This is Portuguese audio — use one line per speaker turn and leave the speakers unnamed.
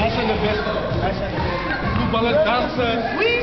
Wij zijn de Dança Wij zijn de. Voetballen, dansen.